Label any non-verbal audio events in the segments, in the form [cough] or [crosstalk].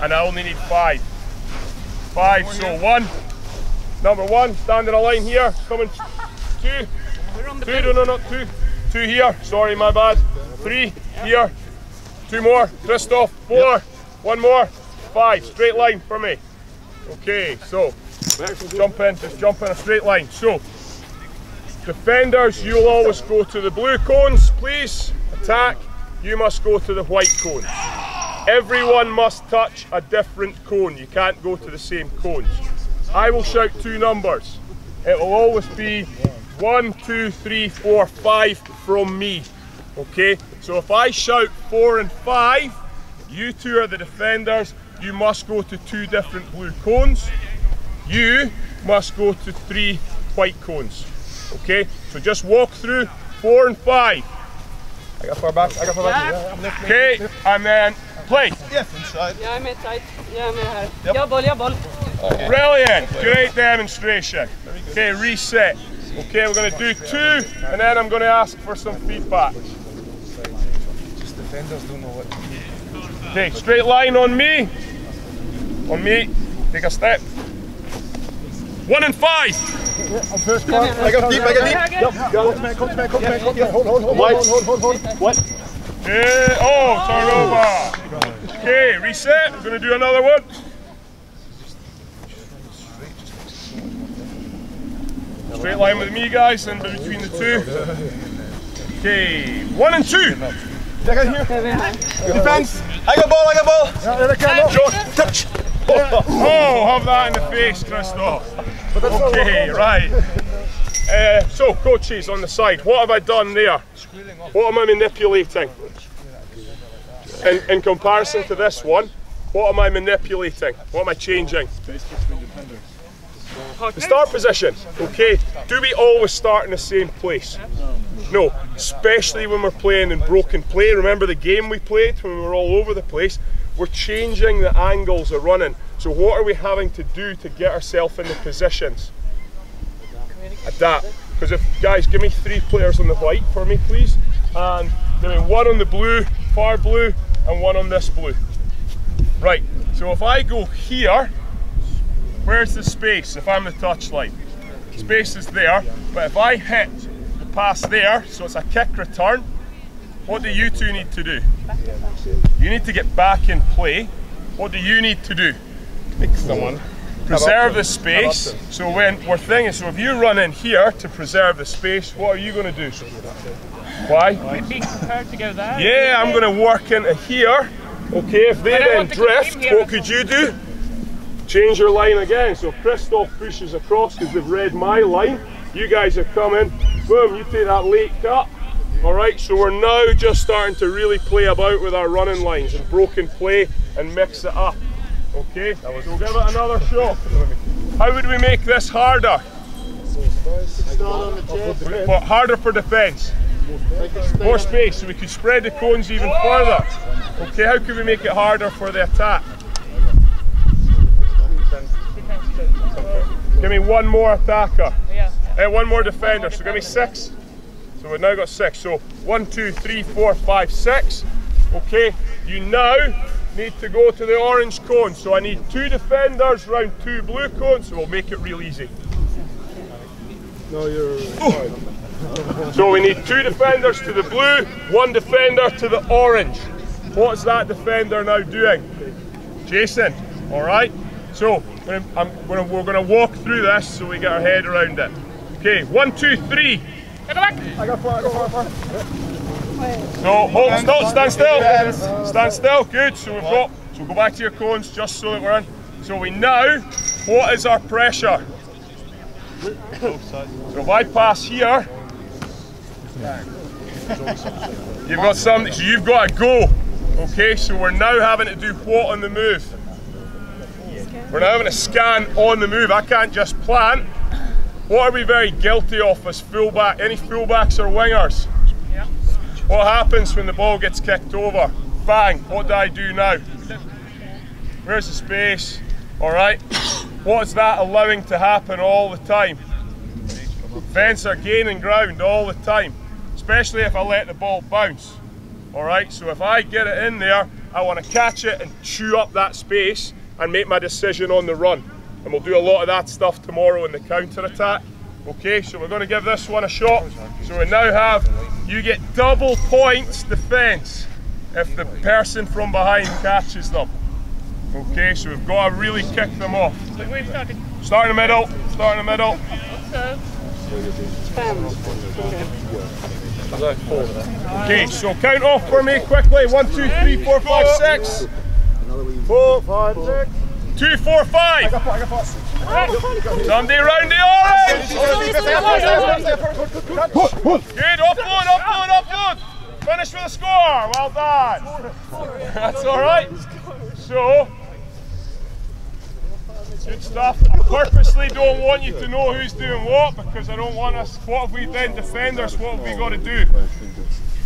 and I only need five. Five, so one. Number one, stand in a line here. Coming two. Two, no, no, no, two. Two here. Sorry, my bad. Three here. Two more. Christoph, four. One more. Five. Straight line for me. Okay, so jump in, just jump in a straight line. So, defenders, you'll always go to the blue cones, please. Attack, you must go to the white cones. Everyone must touch a different cone. You can't go to the same cones. I will shout two numbers. It will always be one, two, three, four, five from me. Okay, so if I shout four and five, you two are the defenders, you must go to two different blue cones. You must go to three white cones. Okay, so just walk through four and five. I got far back. I got far back. Yeah, I'm left. Okay, and then play. Yes, inside. Jag är med tight. Jag är med här. Jag boll, jag boll. Brilliant, great demonstration. Okay, reset. Okay, we're going to do two, and then I'm going to ask for some feedback. Just defenders don't know what. to do. Okay, straight line on me. On me. Take a step. One and five. I'm first call. I got deep. I got deep. Yep. Come to me. Come to me. Come to me. Come to me. Hold, hold, hold, hold, hold, hold, hold, hold. What? Yeah. Oh, turn over. Okay, reset. We're going to do another one. Straight line with me, guys, and between the two. Okay, one and two. Second here. Defense. I got ball. I got ball. Yeah, there I touch. Oh, have that in the face, Christoph. Okay, right. Uh, so, coaches on the side, what have I done there? What am I manipulating? In, in comparison to this one, what am I manipulating? What am I changing? The start position. Okay, do we always start in the same place? No, especially when we're playing in broken play. Remember the game we played when we were all over the place? We're changing the angles of running. So what are we having to do to get ourselves in the positions? Adapt. Because if guys, give me three players on the white for me, please, and give one on the blue, far blue, and one on this blue. Right. So if I go here, where's the space? If I'm the touchline, space is there. But if I hit the pass there, so it's a kick return. What do you two need to do? You need to get back in play. What do you need to do? Pick someone. Preserve the space. So when we're thinking, so if you run in here to preserve the space, what are you going to do? Why? Being prepared to go there. Yeah, I'm going to work into here. Okay, if they then want to keep drift, what could you do? Change your line again. So Christoph pushes across because they've read my line. You guys are coming. Boom, you take that late cut. All right, so we're now just starting to really play about with our running lines and broken play and mix it up. Okay, so we'll give it another shot. How would we make this harder? What, harder for defence? More space, so we could spread the cones even further. Okay, how can we make it harder for the attack? Give me one more attacker. Yeah. And one more defender. So give me six. So we've now got six. So one, two, three, four, five, six. Okay, you now need to go to the orange cone. So I need two defenders round two blue cones, so we'll make it real easy. No, you're. So we need two defenders to the blue, one defender to the orange. What's that defender now doing? Jason, all right? So we're gonna, I'm, we're, gonna, we're gonna walk through this so we get our head around it. Okay, one, two, three. Go back. I got far. I got far. So hold, stop, stand still. Stand still, good. So we've got, so go back to your cones just so that we're in. So we now, what is our pressure? So if I pass here, you've got something, so you've got to go. Okay, so we're now having to do what on the move? We're now having to scan on the move. I can't just plant. What are we very guilty of as fullback? Any fullbacks or wingers? What happens when the ball gets kicked over? Bang, what do I do now? Where's the space? All right. What's that allowing to happen all the time? Fence are gaining ground all the time, especially if I let the ball bounce. All right, so if I get it in there, I want to catch it and chew up that space and make my decision on the run. And we'll do a lot of that stuff tomorrow in the counter attack. Okay, so we're going to give this one a shot. So we now have, you get double points defence if the person from behind catches them. Okay, so we've got to really kick them off. Start in the middle, start in the middle. Okay, so count off for me quickly. One, two, three, four, five, six. Four, five, six. Two, four, five. Somebody round the orange. Good, offload, offload, offload. Finish with a score. Well done. [laughs] That's all right. So, good stuff. I purposely don't want you to know who's doing what because I don't want us. What have we then defenders? What have we got to do?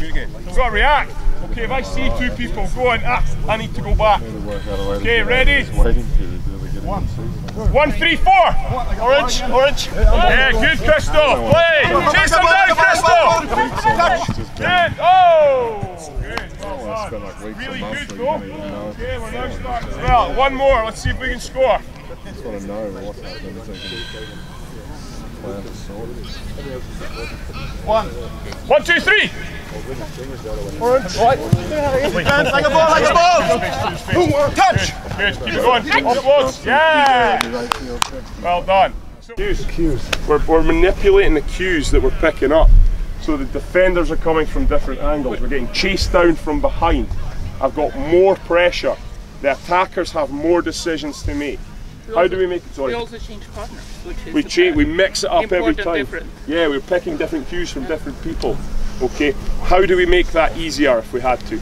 We've got to react. Okay, if I see two people going, ah, I need to go back. Okay, ready? One. One, three, four. Orange, orange. Yeah, good, Crystal. Play. Chase them down, Crystal. Good. Oh. Really good, though. Okay, we're now starting. Well, one more. Let's see if we can score. just want to know what's happening. It's like plan to sort. One. One, two, three. Orange. Right. Like a ball, like a ball. Touch. Good. Keep it going. Offloads. Yeah. Well done. Cues. Cues. We're, we're manipulating the cues that we're picking up. So the defenders are coming from different angles. We're getting chased down from behind. I've got more pressure. The attackers have more decisions to make. How do we make it? Sorry. We also change partners, which is We change, we mix it up every time. difference. Yeah, we're picking different cues from different people. Okay. How do we make that easier if we had to?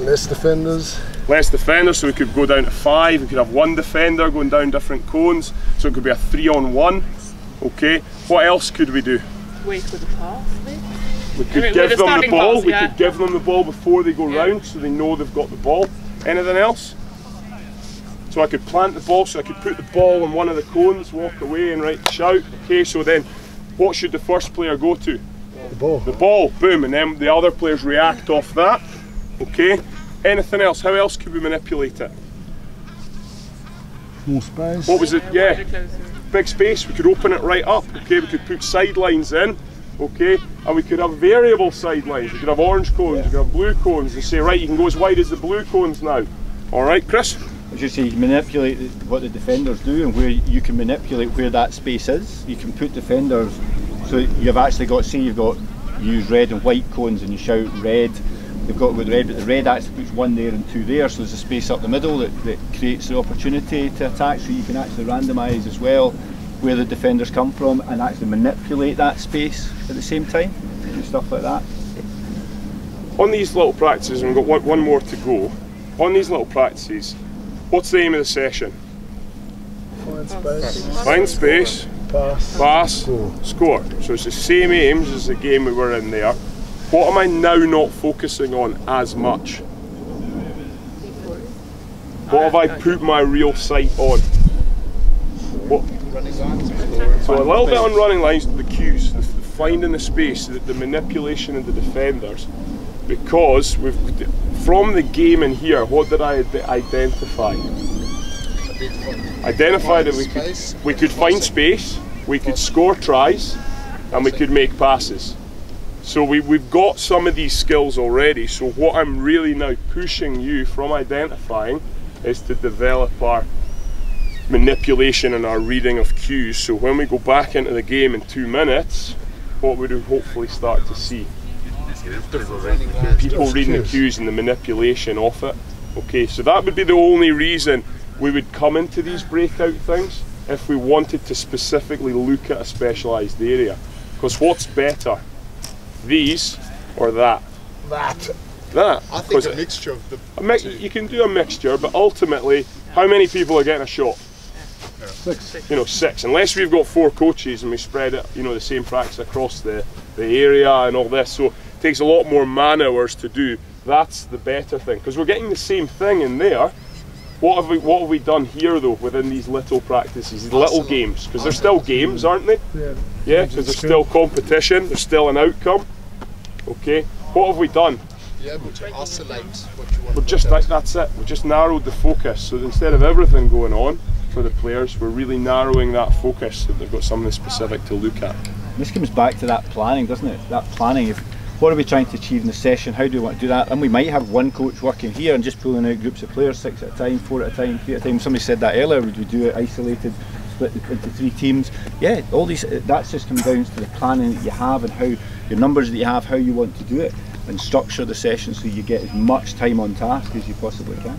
Less defenders. less defenders, so we could go down to five. We could have one defender going down different cones, so it could be a three on one. Okay, what else could we do? wait for the pass. maybe? We could With give the them the ball. pass, we could give them the ball before they go Yeah. round, so they know they've got the ball. Anything else? So I could plant the ball, so I could put the ball on one of the cones, walk away, and right shout. Okay, so then, what should the first player go to? The ball. The ball, boom, and then the other players react off that. Okay. Anything else? How else could we manipulate it? More space. What was it? Yeah, big space. We could open it right up. Okay, we could put sidelines in. Okay, and we could have variable sidelines. We could have orange cones. We could have blue cones, and say, right, you can go as wide as the blue cones now. All right, Chris. As you say, manipulate what the defenders do and where you can manipulate where that space is. You can put defenders, so you've actually got, say you've got, you use red and white cones and you shout red, they've got with red, but the red actually puts one there and two there, so there's a space up the middle that, that creates the opportunity to attack, so you can actually randomise as well where the defenders come from and actually manipulate that space at the same time and stuff like that. On these little practices, and we've got one more to go. On these little practices, what's the aim of the session? Find space. Find space, Pass. pass, Score. score. So it's the same aims as the game we were in there. What am I now not focusing on as much? What have I put my real sight on? What? So a little bit on running lines, the cues, the, finding the space, the, the manipulation of the defenders. Because we've from the game in here, what did I ide- identify? Identify that we could we could find space, we could score tries, and we could make passes. So we, we've got some of these skills already. So what I'm really now pushing you from identifying is to develop our manipulation and our reading of cues. So when we go back into the game in two minutes, what we hopefully start to see? People reading the cues and the manipulation of it. Okay, so that would be the only reason we would come into these breakout things if we wanted to specifically look at a specialised area. Because what's better, these or that? That. That. I think 'Cause a mixture of the a mi- you can do a mixture, but ultimately, how many people are getting a shot? Six. You know, six. Unless we've got four coaches and we spread it, you know, the same practice across the, the area and all this. So it takes a lot more man hours to do. That's the better thing because we're getting the same thing in there. What have we What have we done here though within these little practices, these little Awesome. games? Because they're still games, aren't they? Yeah. Yeah, because there's still competition. There's still an outcome. Okay. what have we done? You're able to isolate what you want. We've just that, that's it. We've just narrowed the focus. So instead of everything going on for the players, we're really narrowing that focus so they've got something specific to look at. This comes back to that planning, doesn't it? That planning of what are we trying to achieve in the session? How do we want to do that? And we might have one coach working here and just pulling out groups of players, six at a time, four at a time, three at a time. Somebody said that earlier. Would we do it isolated, split into three teams? Yeah, all these. That's just comes down to the planning that you have and how your numbers that you have, how you want to do it, and structure the session so you get as much time on task as you possibly can.